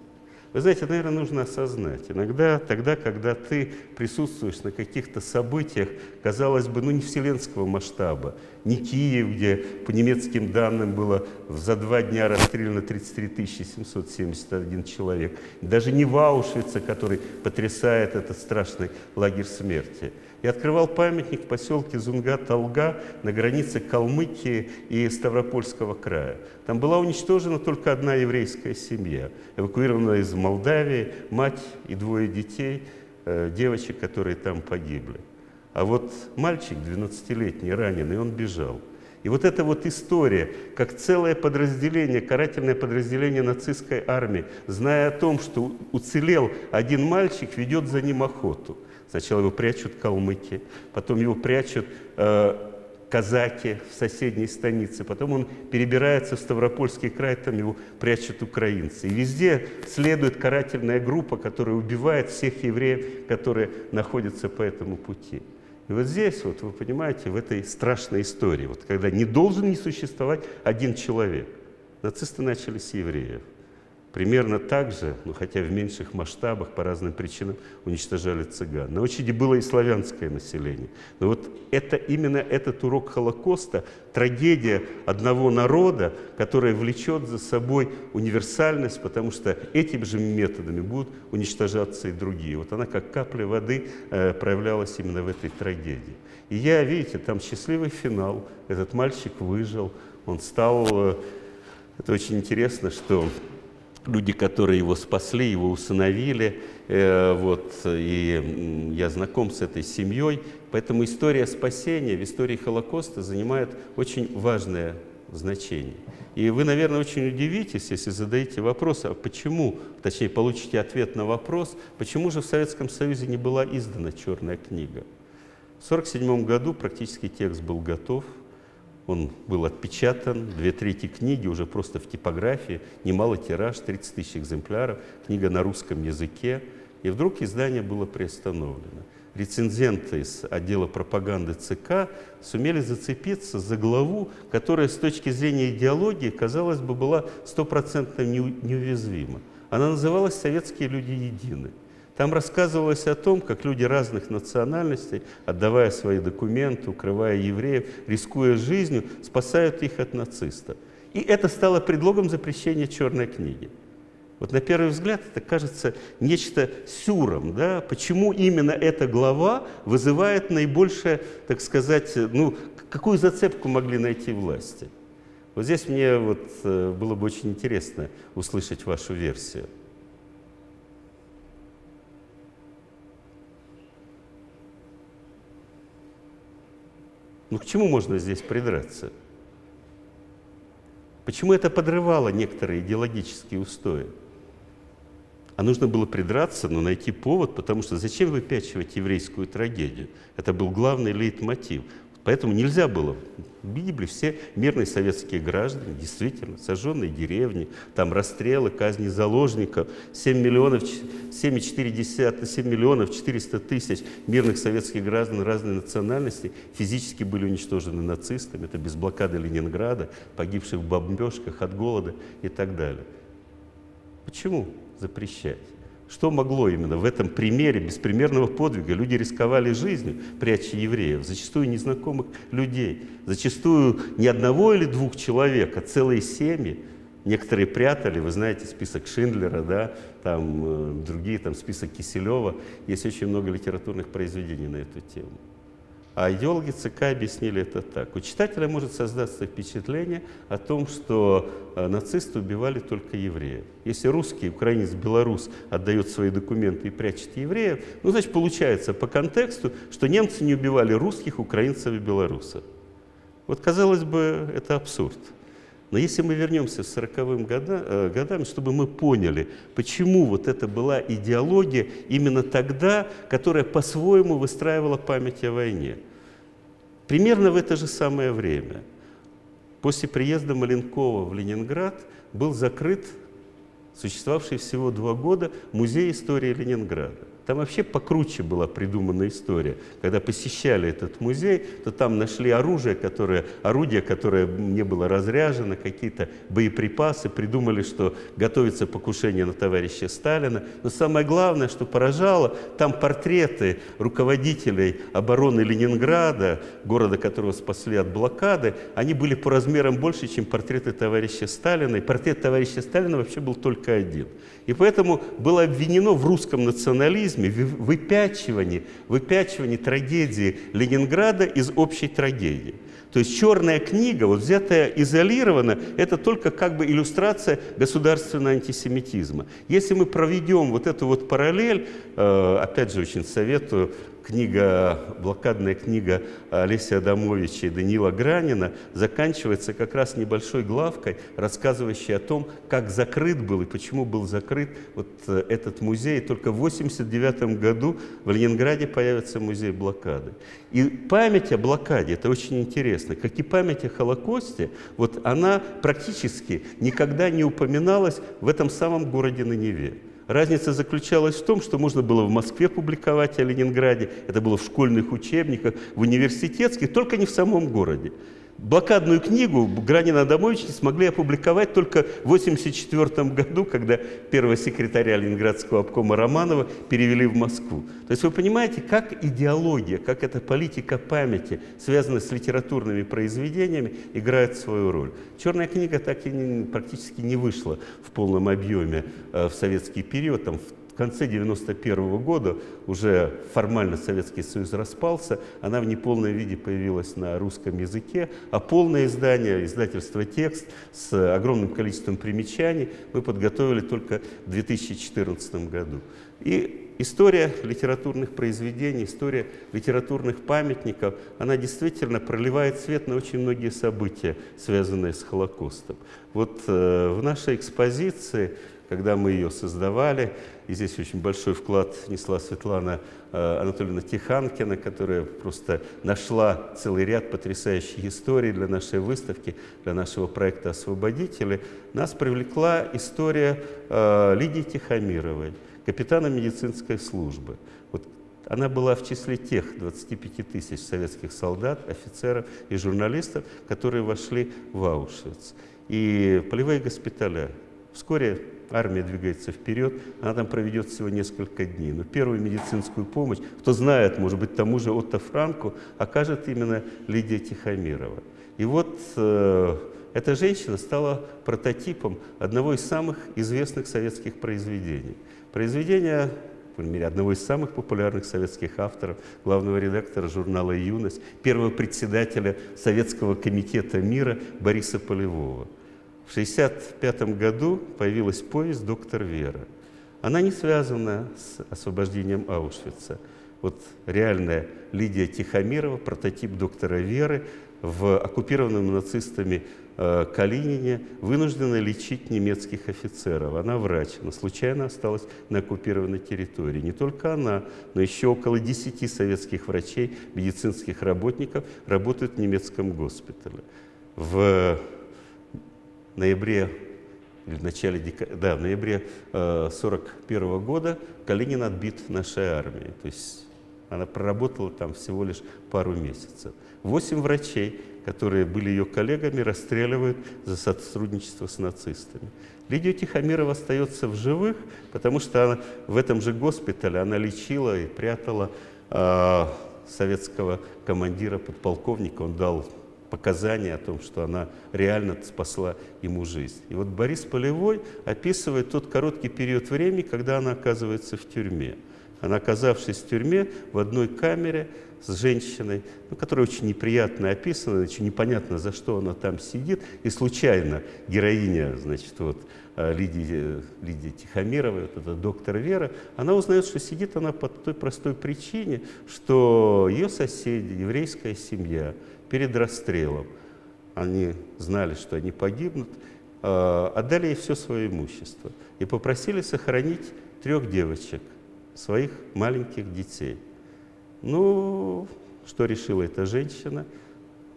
Вы знаете, наверное, нужно осознать. Иногда тогда, когда ты присутствуешь на каких-то событиях, казалось бы, ну не вселенского масштаба, не Киев, где по немецким данным было за два дня расстреляно 33 771 человек, даже не в Аушвице, который потрясает этот страшный лагерь смерти – и открывал памятник в поселке Зунга-Талга на границе Калмыкии и Ставропольского края. Там была уничтожена только одна еврейская семья, эвакуированная из Молдавии, мать и двое детей, э, девочек, которые там погибли. А вот мальчик 12-летний, раненый, он бежал. И вот эта вот история, как целое подразделение, карательное подразделение нацистской армии, зная о том, что уцелел один мальчик, ведет за ним охоту – Сначала его прячут калмыки, потом его прячут э, казаки в соседней станице, потом он перебирается в Ставропольский край, там его прячут украинцы. И везде следует карательная группа, которая убивает всех евреев, которые находятся по этому пути. И вот здесь, вот, вы понимаете, в этой страшной истории, вот, когда не должен не существовать один человек, нацисты начали с евреев. Примерно так же, ну, хотя в меньших масштабах по разным причинам уничтожали цыган. На очереди было и славянское население. Но вот это именно этот урок Холокоста, трагедия одного народа, которая влечет за собой универсальность, потому что этими же методами будут уничтожаться и другие. Вот она как капля воды э, проявлялась именно в этой трагедии. И я, видите, там счастливый финал. Этот мальчик выжил, он стал... Э, это очень интересно, что люди, которые его спасли, его усыновили, э, вот, и я знаком с этой семьей, поэтому история спасения в истории Холокоста занимает очень важное значение. И вы, наверное, очень удивитесь, если задаете вопрос, а почему, точнее, получите ответ на вопрос, почему же в Советском Союзе не была издана черная книга. В 1947 году практически текст был готов – он был отпечатан, две трети книги уже просто в типографии, немалый тираж, 30 тысяч экземпляров, книга на русском языке. И вдруг издание было приостановлено. Рецензенты из отдела пропаганды ЦК сумели зацепиться за главу, которая с точки зрения идеологии, казалось бы, была стопроцентно неуязвима. Она называлась «Советские люди едины». Там рассказывалось о том, как люди разных национальностей, отдавая свои документы, укрывая евреев, рискуя жизнью, спасают их от нацистов. И это стало предлогом запрещения черной книги. Вот на первый взгляд это кажется нечто сюром. Да? Почему именно эта глава вызывает наибольшее, так сказать, ну, какую зацепку могли найти власти? Вот здесь мне вот э, было бы очень интересно услышать вашу версию. Ну к чему можно здесь придраться? Почему это подрывало некоторые идеологические устои? А нужно было придраться, но найти повод, потому что зачем выпячивать еврейскую трагедию? Это был главный лейтмотив. Поэтому нельзя было. Гибли все мирные советские граждане, действительно, сожженные деревни, там расстрелы, казни заложников, 7 миллионов, 7,4 7 миллионов 400 тысяч мирных советских граждан разной национальности физически были уничтожены нацистами, это без блокады Ленинграда, погибших в бомбежках от голода и так далее. Почему запрещать? Что могло именно в этом примере беспримерного подвига? Люди рисковали жизнью, пряча евреев, зачастую незнакомых людей, зачастую не одного или двух человек, а целые семьи. Некоторые прятали, вы знаете, список Шиндлера, да, там э, другие, там список Киселева. Есть очень много литературных произведений на эту тему. А идеологи ЦК объяснили это так. У читателя может создаться впечатление о том, что э, нацисты убивали только евреев. Если русский, украинец, белорус отдает свои документы и прячет евреев, ну, значит, получается по контексту, что немцы не убивали русских, украинцев и белорусов. Вот, казалось бы, это абсурд. Но если мы вернемся к 40-м года, э, годам, чтобы мы поняли, почему вот это была идеология именно тогда, которая по-своему выстраивала память о войне. Примерно в это же самое время, после приезда Маленкова в Ленинград, был закрыт существовавший всего два года музей истории Ленинграда. Там вообще покруче была придумана история. Когда посещали этот музей, то там нашли оружие, которое, орудие, которое не было разряжено, какие-то боеприпасы, придумали, что готовится покушение на товарища Сталина. Но самое главное, что поражало, там портреты руководителей обороны Ленинграда, города, которого спасли от блокады, они были по размерам больше, чем портреты товарища Сталина. И портрет товарища Сталина вообще был только один. И поэтому было обвинено в русском национализме, в выпячивании, выпячивании трагедии Ленинграда из общей трагедии. То есть черная книга, вот взятая изолированно, это только как бы иллюстрация государственного антисемитизма. Если мы проведем вот эту вот параллель, э, опять же очень советую книга, блокадная книга Олеся Адамовича и Данила Гранина заканчивается как раз небольшой главкой, рассказывающей о том, как закрыт был и почему был закрыт вот э, этот музей. И только в 1989 году в Ленинграде появится музей блокады. И память о блокаде, это очень интересно, как и память о Холокосте, вот она практически никогда не упоминалась в этом самом городе на Неве. Разница заключалась в том, что можно было в Москве публиковать о Ленинграде, это было в школьных учебниках, в университетских, только не в самом городе. Блокадную книгу Гранина Адамович не смогли опубликовать только в 1984 году, когда первого секретаря Ленинградского обкома Романова перевели в Москву. То есть вы понимаете, как идеология, как эта политика памяти, связанная с литературными произведениями, играет свою роль. Черная книга так и не, практически не вышла в полном объеме э, в советский период, там, в в конце 1991 года уже формально Советский Союз распался, она в неполном виде появилась на русском языке, а полное издание, издательство «Текст» с огромным количеством примечаний мы подготовили только в 2014 году. И история литературных произведений, история литературных памятников, она действительно проливает свет на очень многие события, связанные с Холокостом. Вот э, в нашей экспозиции когда мы ее создавали. И здесь очень большой вклад внесла Светлана э, Анатольевна Тиханкина, которая просто нашла целый ряд потрясающих историй для нашей выставки, для нашего проекта «Освободители». Нас привлекла история э, Лидии Тихомировой, капитана медицинской службы. Вот она была в числе тех 25 тысяч советских солдат, офицеров и журналистов, которые вошли в Аушвиц. И полевые госпиталя. Вскоре армия двигается вперед, она там проведет всего несколько дней. Но первую медицинскую помощь, кто знает, может быть, тому же Отто Франку, окажет именно Лидия Тихомирова. И вот э, эта женщина стала прототипом одного из самых известных советских произведений. Произведение крайней мере, одного из самых популярных советских авторов, главного редактора журнала «Юность», первого председателя Советского комитета мира Бориса Полевого – в 1965 году появилась повесть «Доктор Вера». Она не связана с освобождением Аушвица. Вот реальная Лидия Тихомирова, прототип доктора Веры, в оккупированном нацистами э, Калинине вынуждена лечить немецких офицеров. Она врач, но случайно осталась на оккупированной территории. Не только она, но еще около 10 советских врачей, медицинских работников работают в немецком госпитале. В ноябре или в начале да, в ноябре 1941 э, года Калинин отбит нашей армией. То есть она проработала там всего лишь пару месяцев. Восемь врачей, которые были ее коллегами, расстреливают за сотрудничество с нацистами. Лидия Тихомирова остается в живых, потому что она, в этом же госпитале она лечила и прятала э, советского командира, подполковника. Он дал показания о том, что она реально спасла ему жизнь. И вот Борис Полевой описывает тот короткий период времени, когда она оказывается в тюрьме. Она, оказавшись в тюрьме, в одной камере с женщиной, ну, которая очень неприятно описана, очень непонятно, за что она там сидит, и случайно героиня, значит, вот, э, Лидии, Лидии Тихомировой, вот эта доктор Вера, она узнает, что сидит она по той простой причине, что ее соседи, еврейская семья, перед расстрелом. Они знали, что они погибнут, а, отдали ей все свое имущество и попросили сохранить трех девочек, своих маленьких детей. Ну, что решила эта женщина?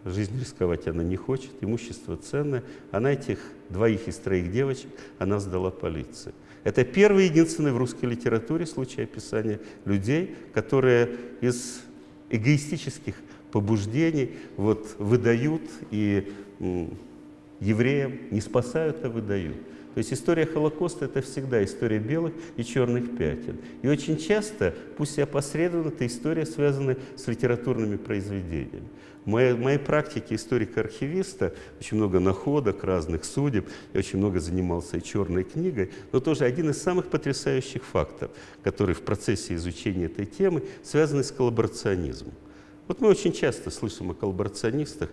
жизнь рисковать она не хочет, имущество ценное. Она этих двоих из троих девочек она сдала полиции. Это первый единственный в русской литературе случай описания людей, которые из эгоистических побуждений вот, выдают и евреям не спасают, а выдают. То есть история Холокоста – это всегда история белых и черных пятен. И очень часто, пусть и опосредованно, эта история связана с литературными произведениями. В моей, в моей практике историка-архивиста очень много находок, разных судеб, я очень много занимался и черной книгой, но тоже один из самых потрясающих фактов, который в процессе изучения этой темы связан с коллаборационизмом. Вот мы очень часто слышим о коллаборационистах,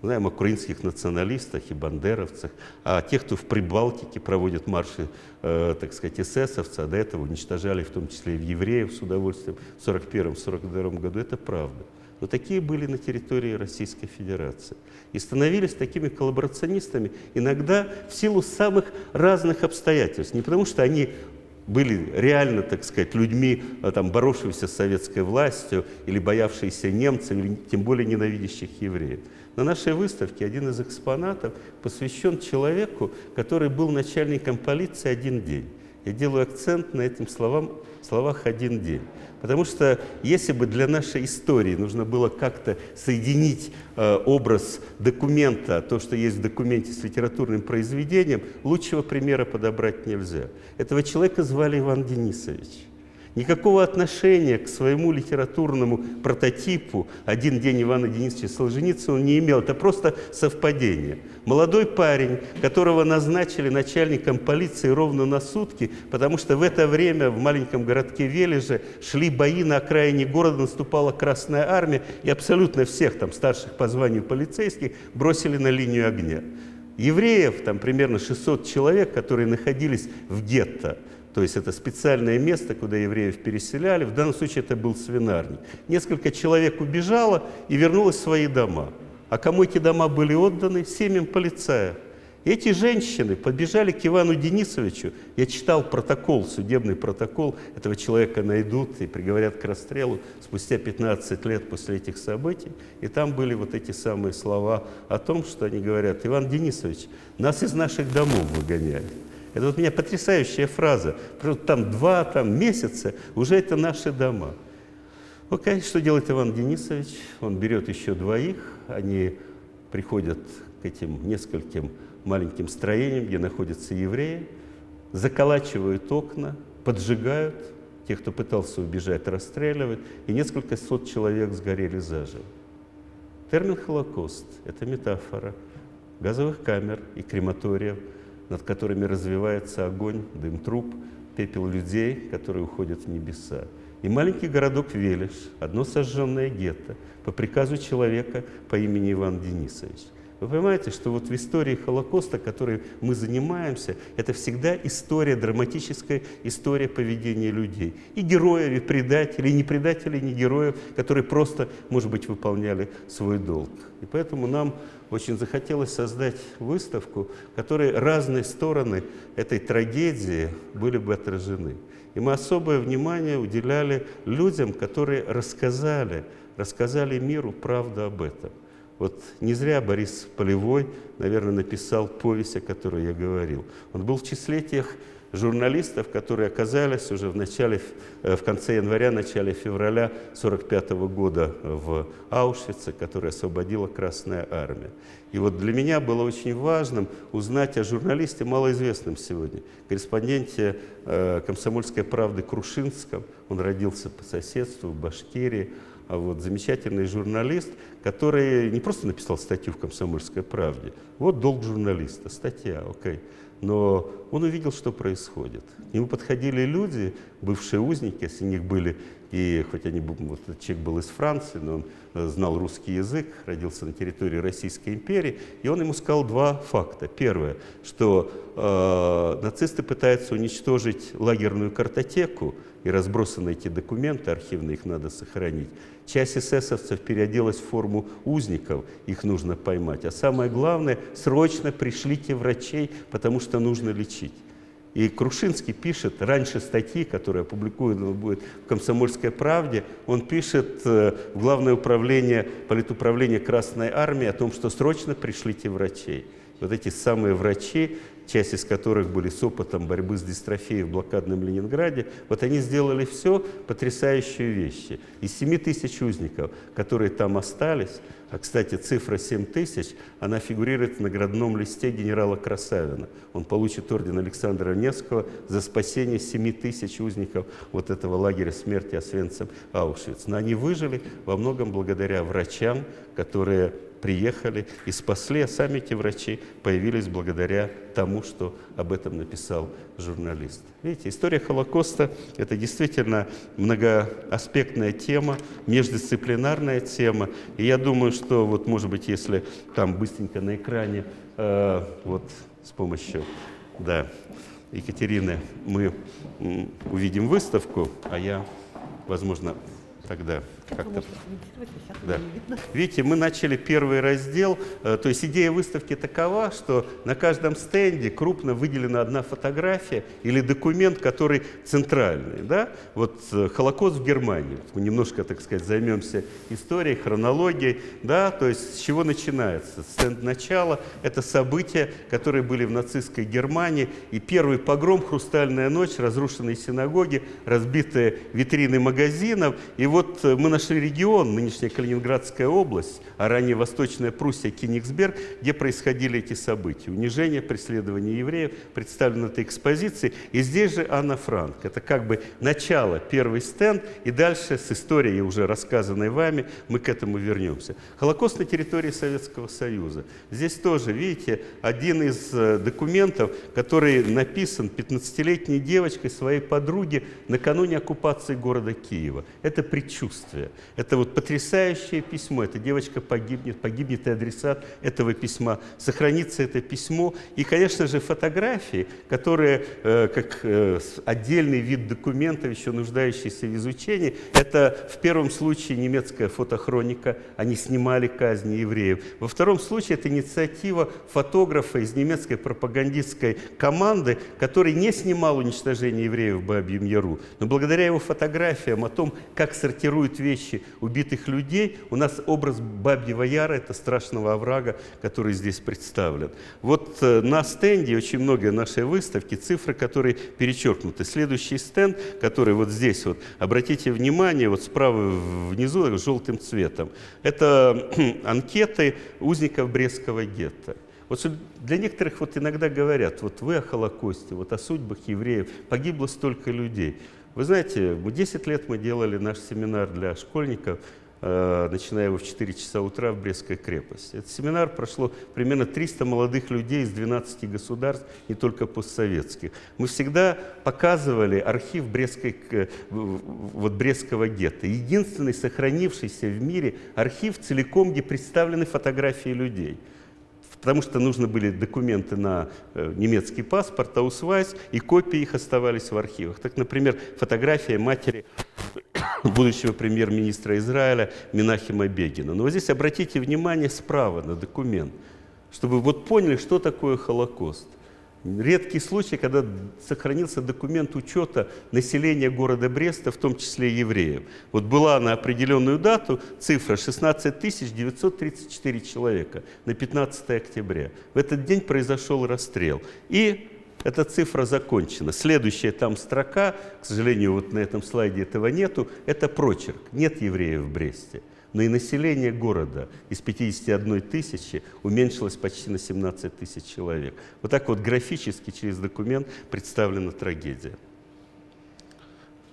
знаем о украинских националистах и бандеровцах, а тех, кто в Прибалтике проводит марши, э, так сказать, эсэсовцы, а до этого уничтожали в том числе и евреев с удовольствием в 1941-1942 году, это правда. Но такие были на территории Российской Федерации. И становились такими коллаборационистами иногда в силу самых разных обстоятельств. Не потому, что они были реально, так сказать, людьми, а, там, боровшимися с советской властью, или боявшиеся немцев, или тем более ненавидящих евреев. На нашей выставке один из экспонатов посвящен человеку, который был начальником полиции один день. Я делаю акцент на этим словам, словах «один день». Потому что если бы для нашей истории нужно было как-то соединить э, образ документа, то, что есть в документе с литературным произведением, лучшего примера подобрать нельзя. Этого человека звали Иван Денисович. Никакого отношения к своему литературному прототипу «Один день Ивана Денисовича Солженицына» он не имел. Это просто совпадение. Молодой парень, которого назначили начальником полиции ровно на сутки, потому что в это время в маленьком городке Вележе шли бои на окраине города, наступала Красная Армия, и абсолютно всех там старших по званию полицейских бросили на линию огня. Евреев, там примерно 600 человек, которые находились в гетто, то есть это специальное место, куда евреев переселяли. В данном случае это был свинарник. Несколько человек убежало и вернулось в свои дома. А кому эти дома были отданы? Семьям полицая. Эти женщины побежали к Ивану Денисовичу. Я читал протокол, судебный протокол. Этого человека найдут и приговорят к расстрелу спустя 15 лет после этих событий. И там были вот эти самые слова о том, что они говорят, Иван Денисович, нас из наших домов выгоняли. Это вот у меня потрясающая фраза. Там два там, месяца, уже это наши дома. Окей, что делает Иван Денисович? Он берет еще двоих, они приходят к этим нескольким маленьким строениям, где находятся евреи, заколачивают окна, поджигают, тех, кто пытался убежать, расстреливают, и несколько сот человек сгорели заживо. Термин «Холокост» — это метафора газовых камер и крематориев – над которыми развивается огонь, дым труб, пепел людей, которые уходят в небеса. И маленький городок Велиш, одно сожженное гетто, по приказу человека по имени Иван Денисович. Вы понимаете, что вот в истории Холокоста, которой мы занимаемся, это всегда история, драматическая история поведения людей. И героев, и предателей, и не предателей, и не героев, которые просто, может быть, выполняли свой долг. И поэтому нам очень захотелось создать выставку, в которой разные стороны этой трагедии были бы отражены. И мы особое внимание уделяли людям, которые рассказали, рассказали миру правду об этом. Вот не зря Борис Полевой, наверное, написал повесть, о которой я говорил. Он был в числе тех журналистов, которые оказались уже в, начале, э, в конце января, начале февраля 1945 года в Аушвице, который освободила Красная Армия. И вот для меня было очень важным узнать о журналисте, малоизвестном сегодня, корреспонденте э, «Комсомольской правды» Крушинском. Он родился по соседству в Башкирии. А вот замечательный журналист, который не просто написал статью в «Комсомольской правде». Вот долг журналиста, статья, окей. Okay но он увидел, что происходит. К нему подходили люди, бывшие узники, среди них были, и хоть они, вот человек был из Франции, но он э, знал русский язык, родился на территории Российской империи, и он ему сказал два факта. Первое, что э, нацисты пытаются уничтожить лагерную картотеку, и разбросаны эти документы архивные, их надо сохранить. Часть эсэсовцев переоделась в форму узников, их нужно поймать. А самое главное, срочно пришлите врачей, потому что нужно лечить. И Крушинский пишет, раньше статьи, которые опубликованы будет в «Комсомольской правде», он пишет э, в Главное управление, политуправление Красной Армии о том, что срочно пришлите врачей. Вот эти самые врачи, часть из которых были с опытом борьбы с дистрофией в блокадном Ленинграде, вот они сделали все, потрясающие вещи. Из 7 тысяч узников, которые там остались, а, кстати, цифра 7 тысяч, она фигурирует в наградном листе генерала Красавина. Он получит орден Александра Невского за спасение 7 тысяч узников вот этого лагеря смерти Освенцим Аушвиц. Но они выжили во многом благодаря врачам, которые приехали и спасли, а сами эти врачи появились благодаря тому, что об этом написал журналист. Видите, история Холокоста – это действительно многоаспектная тема, междисциплинарная тема. И я думаю, что вот, может быть, если там быстренько на экране, э, вот с помощью, да, Екатерины мы увидим выставку, а я, возможно, тогда как-то... Да. Видите, мы начали первый раздел, э, то есть идея выставки такова, что на каждом стенде крупно выделена одна фотография или документ, который центральный. Да? Вот э, Холокост в Германии. Мы немножко, так сказать, займемся историей, хронологией. Да? То есть с чего начинается? Стенд начала – это события, которые были в нацистской Германии. И первый погром «Хрустальная ночь», разрушенные синагоги, разбитые витрины магазинов. И вот э, мы нашли регион, нынешняя Калининградская область, а ранее Восточная Пруссия, Кенигсберг, где происходили эти события. Унижение, преследование евреев представлено этой экспозиции. И здесь же Анна Франк. Это как бы начало, первый стенд, и дальше с историей, уже рассказанной вами, мы к этому вернемся. Холокост на территории Советского Союза. Здесь тоже, видите, один из э, документов, который написан 15-летней девочкой своей подруге накануне оккупации города Киева. Это предчувствие. Это вот потрясающее письмо. Эта девочка погибнет, погибнет и адресат этого письма. Сохранится это письмо. И, конечно же, фотографии, которые э, как э, отдельный вид документов, еще нуждающийся в изучении. Это в первом случае немецкая фотохроника. Они снимали казни евреев. Во втором случае это инициатива фотографа из немецкой пропагандистской команды, который не снимал уничтожение евреев в Бабьем Яру. Но благодаря его фотографиям о том, как сортируют вещи вещи убитых людей, у нас образ Бабьего Яра, это страшного оврага, который здесь представлен. Вот э, на стенде очень много нашей выставки, цифры, которые перечеркнуты. Следующий стенд, который вот здесь вот, обратите внимание, вот справа внизу желтым цветом, это анкеты узников Брестского гетто. Вот для некоторых вот иногда говорят, вот вы о Холокосте, вот о судьбах евреев, погибло столько людей. Вы знаете, 10 лет мы делали наш семинар для школьников, э, начиная его в 4 часа утра в Брестской крепости. Этот семинар прошло примерно 300 молодых людей из 12 государств, не только постсоветских. Мы всегда показывали архив Брестской, вот Брестского гетто. Единственный сохранившийся в мире архив целиком, где представлены фотографии людей – потому что нужны были документы на э, немецкий паспорт, аусвайс, и копии их оставались в архивах. Так, например, фотография матери будущего премьер-министра Израиля Минахима Бегина. Но вот здесь обратите внимание справа на документ, чтобы вот поняли, что такое Холокост. Редкий случай, когда сохранился документ учета населения города Бреста, в том числе евреев. Вот была на определенную дату цифра 16 934 человека на 15 октября. В этот день произошел расстрел. И эта цифра закончена. Следующая там строка, к сожалению, вот на этом слайде этого нету, это прочерк. Нет евреев в Бресте но и население города из 51 тысячи уменьшилось почти на 17 тысяч человек. Вот так вот графически через документ представлена трагедия.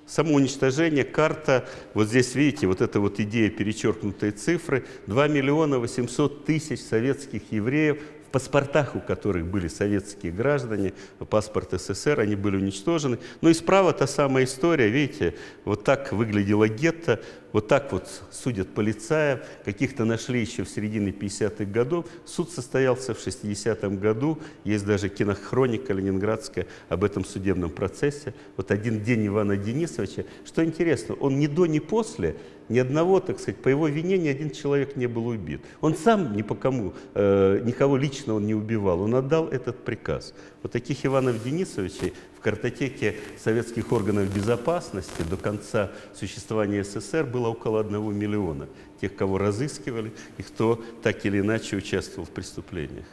Само уничтожение, карта, вот здесь видите, вот эта вот идея перечеркнутой цифры, 2 миллиона 800 тысяч советских евреев паспортах, у которых были советские граждане, паспорт СССР, они были уничтожены. Ну и справа та самая история, видите, вот так выглядела гетто, вот так вот судят полицаев, каких-то нашли еще в середине 50-х годов. Суд состоялся в 60-м году, есть даже кинохроника ленинградская об этом судебном процессе. Вот один день Ивана Денисовича. Что интересно, он ни до, ни после ни одного, так сказать, по его вине ни один человек не был убит. Он сам ни по кому, э, никого лично он не убивал, он отдал этот приказ. Вот таких Иванов Денисовичей в картотеке советских органов безопасности до конца существования СССР было около одного миллиона тех, кого разыскивали и кто так или иначе участвовал в преступлениях.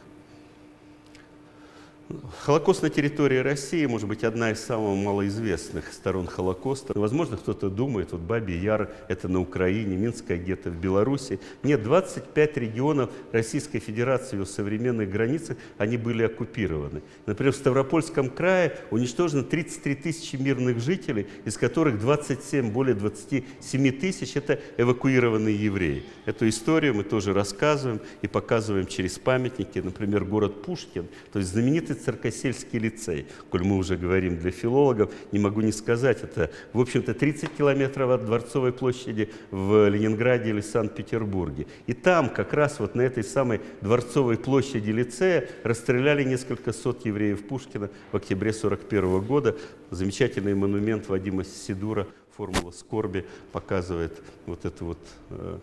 Холокост на территории России, может быть, одна из самых малоизвестных сторон Холокоста. Возможно, кто-то думает, вот Бабий Яр – это на Украине, Минская гетто в Беларуси. Нет, 25 регионов Российской Федерации в современных границах, они были оккупированы. Например, в Ставропольском крае уничтожено 33 тысячи мирных жителей, из которых 27, более 27 тысяч – это эвакуированные евреи. Эту историю мы тоже рассказываем и показываем через памятники. Например, город Пушкин, то есть знаменитый Царкосельский лицей, коль мы уже говорим для филологов, не могу не сказать, это, в общем-то, 30 километров от Дворцовой площади в Ленинграде или Санкт-Петербурге. И там, как раз вот на этой самой Дворцовой площади лицея, расстреляли несколько сот евреев Пушкина в октябре 1941 года. Замечательный монумент Вадима Сидура «Формула скорби» показывает вот эту вот э,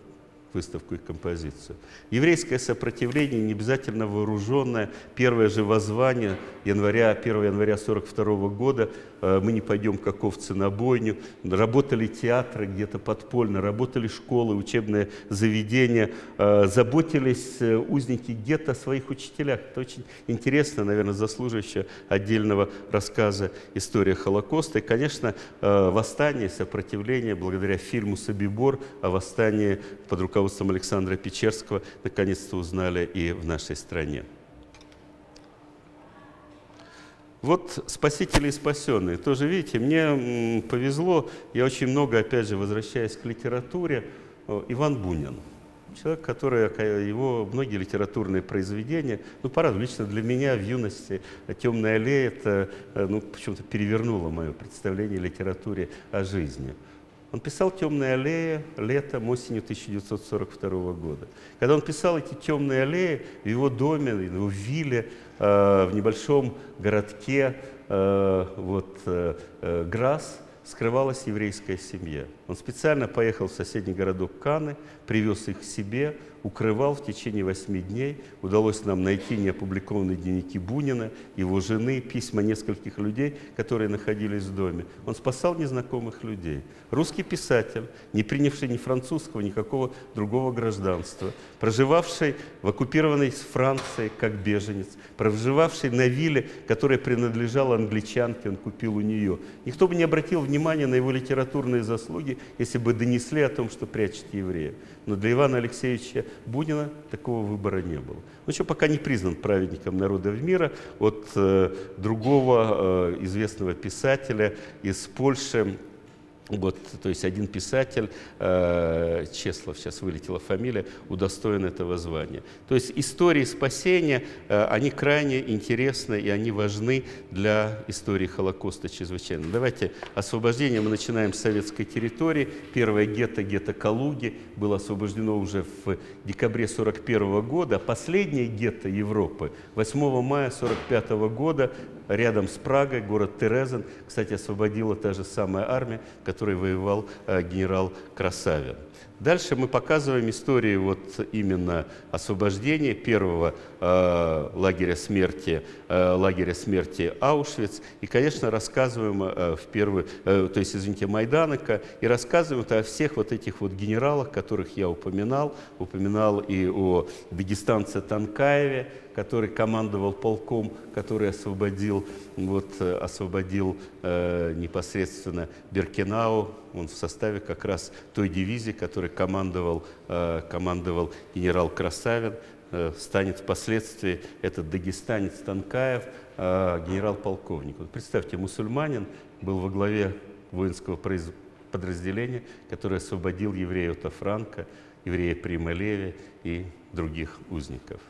выставку и композицию. Еврейское сопротивление, не обязательно вооруженное, первое же воззвание января, 1 января 1942 года, э, мы не пойдем как овцы на бойню, работали театры где-то подпольно, работали школы, учебные заведения, э, заботились э, узники гетто о своих учителях. Это очень интересно, наверное, заслуживающая отдельного рассказа история Холокоста. И, конечно, восстание, сопротивление, благодаря фильму «Собибор» о восстании под руководством руководством Александра Печерского наконец-то узнали и в нашей стране. Вот спасители и спасенные. Тоже, видите, мне повезло, я очень много, опять же, возвращаясь к литературе, Иван Бунин. Человек, который, его многие литературные произведения, ну, пора, лично для меня в юности «Темная аллея» это, э, ну, почему-то перевернуло мое представление о литературе о жизни. Он писал «Темные аллеи» летом, осенью 1942 года. Когда он писал эти «Темные аллеи», в его доме, в его вилле, э, в небольшом городке э, вот, э, Грас, скрывалась еврейская семья. Он специально поехал в соседний городок Каны, привез их к себе, укрывал в течение восьми дней. Удалось нам найти неопубликованные дневники Бунина, его жены, письма нескольких людей, которые находились в доме. Он спасал незнакомых людей. Русский писатель, не принявший ни французского, никакого другого гражданства, проживавший в оккупированной Франции как беженец, проживавший на вилле, которая принадлежала англичанке, он купил у нее. Никто бы не обратил внимания на его литературные заслуги, если бы донесли о том, что прячет евреев. Но для Ивана Алексеевича Бунина такого выбора не было. Он еще пока не признан праведником народов мира от э, другого э, известного писателя из Польши, вот, то есть один писатель, э, Чеслов, сейчас вылетела фамилия, удостоен этого звания. То есть истории спасения, э, они крайне интересны и они важны для истории Холокоста чрезвычайно. Давайте освобождение мы начинаем с советской территории. Первое гетто, гетто Калуги, было освобождено уже в декабре 1941 года. Последнее гетто Европы 8 мая 1945 года рядом с Прагой, город Терезен, кстати, освободила та же самая армия, которой воевал э, генерал Красавин. Дальше мы показываем истории вот именно освобождения первого э, лагеря смерти, э, лагеря смерти Аушвиц, и, конечно, рассказываем э, в первую, э, то есть, извините, Майданока, и рассказываем о всех вот этих вот генералах, которых я упоминал, упоминал и о дагестанце Танкаеве, который командовал полком, который освободил, вот, э, освободил э, непосредственно Беркинау. Он в составе как раз той дивизии, которой командовал, э, командовал генерал Красавин. Э, станет впоследствии этот дагестанец Танкаев генерал-полковник. Вот представьте, мусульманин был во главе воинского подразделения, которое освободил еврея Отто Франка, еврея Прима Леви и других узников.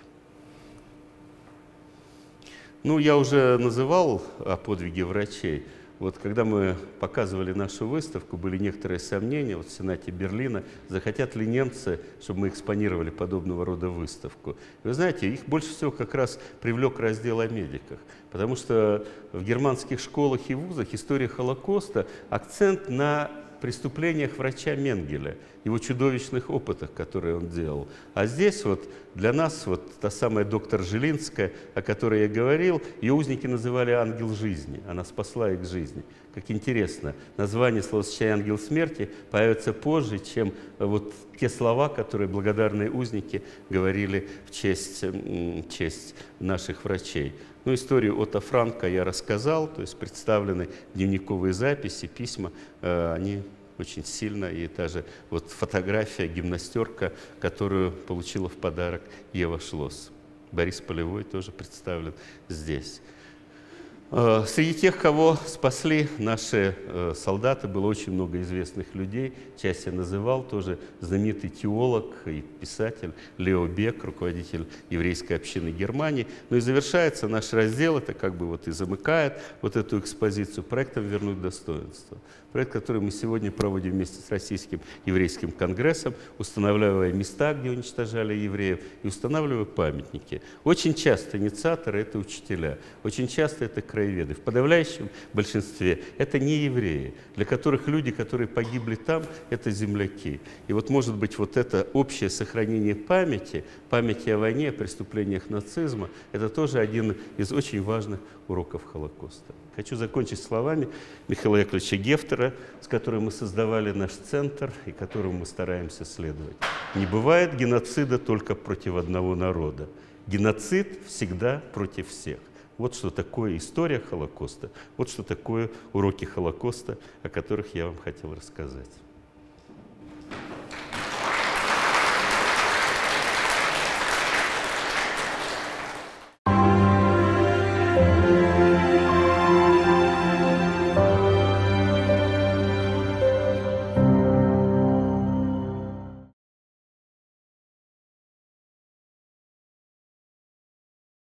Ну, я уже называл о подвиге врачей. Вот когда мы показывали нашу выставку, были некоторые сомнения вот в Сенате Берлина, захотят ли немцы, чтобы мы экспонировали подобного рода выставку. Вы знаете, их больше всего как раз привлек раздел о медиках, потому что в германских школах и вузах история Холокоста акцент на преступлениях врача Менгеля, его чудовищных опытах, которые он делал. А здесь вот для нас вот та самая доктор Жилинская, о которой я говорил, ее узники называли ангел жизни. Она спасла их жизни. Как интересно, название словосочетания ангел смерти появится позже, чем вот те слова, которые благодарные узники говорили в честь, в честь наших врачей. Ну, историю Отто Франка я рассказал, то есть представлены дневниковые записи, письма, э, они очень сильно, и даже вот фотография, гимнастерка, которую получила в подарок Ева Шлосс. Борис Полевой тоже представлен здесь. Э, среди тех, кого спасли наши э, солдаты, было очень много известных людей. Часть я называл, тоже знаменитый теолог и писатель Лео Бек, руководитель еврейской общины Германии. Ну и завершается наш раздел, это как бы вот и замыкает вот эту экспозицию проектом «Вернуть достоинство». Проект, который мы сегодня проводим вместе с Российским еврейским конгрессом, устанавливая места, где уничтожали евреев, и устанавливая памятники. Очень часто инициаторы – это учителя, очень часто это краеведы. В подавляющем большинстве это не евреи, для которых люди, которые погибли там, это земляки. И вот, может быть, вот это общее сохранение памяти, памяти о войне, о преступлениях нацизма, это тоже один из очень важных уроков Холокоста. Хочу закончить словами Михаила Яковлевича Гефтера, с которым мы создавали наш центр и которому мы стараемся следовать. Не бывает геноцида только против одного народа. Геноцид всегда против всех. Вот что такое история Холокоста, вот что такое уроки Холокоста, о которых я вам хотел рассказать.